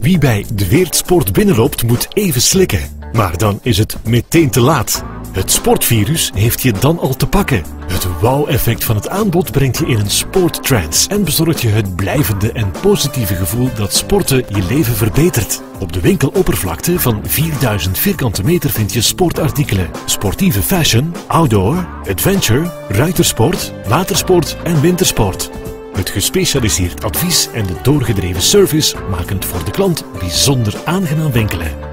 Wie bij de Weertsport binnenloopt moet even slikken. Maar dan is het meteen te laat. Het sportvirus heeft je dan al te pakken. Het wow-effect van het aanbod brengt je in een sporttrance en bezorgt je het blijvende en positieve gevoel dat sporten je leven verbetert. Op de winkeloppervlakte van 4000 vierkante meter vind je sportartikelen, sportieve fashion, outdoor, adventure, ruitersport, watersport en wintersport. Het gespecialiseerd advies en de doorgedreven service maken het voor de klant bijzonder aangenaam winkelen.